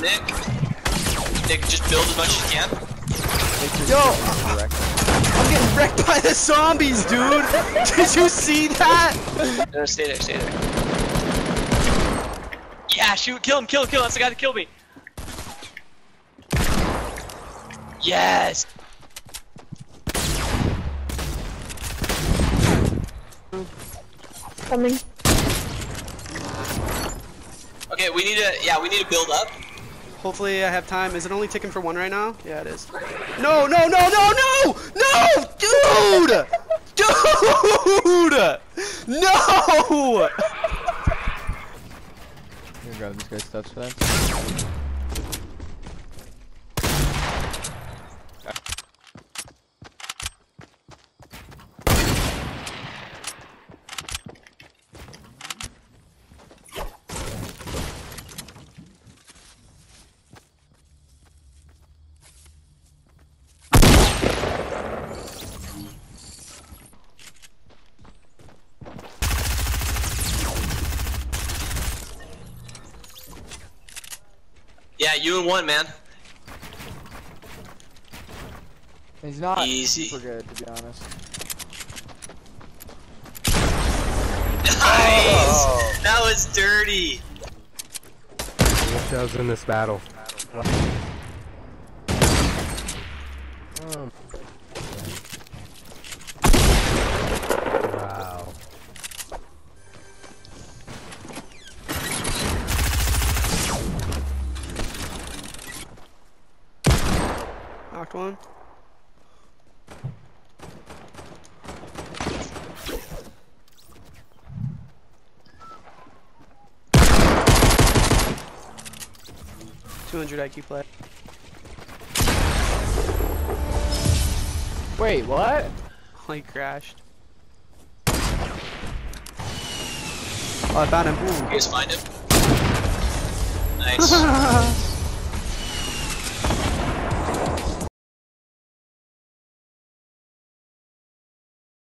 Nick. Nick, just build as much as you can. Yo, I'm getting wrecked by the zombies, dude. Did you see that? No, stay there, stay there. Yeah, shoot, kill him, kill him, kill him. That's the guy that killed me. Yes. Coming. Okay, we need to. Yeah, we need to build up. Hopefully I have time. Is it only ticking for one right now? Yeah, it is. No, no, no, no, no! No! Dude! Dude! No! Gonna grab this guy's stuff for that. Yeah, you and one, man. He's not Easy. super good, to be honest. Nice! That was dirty. What shows in this battle? Um, Knocked one. Two hundred IQ play. wait, what? Oh, he crashed. Oh, I found him. You guys find him. Nice.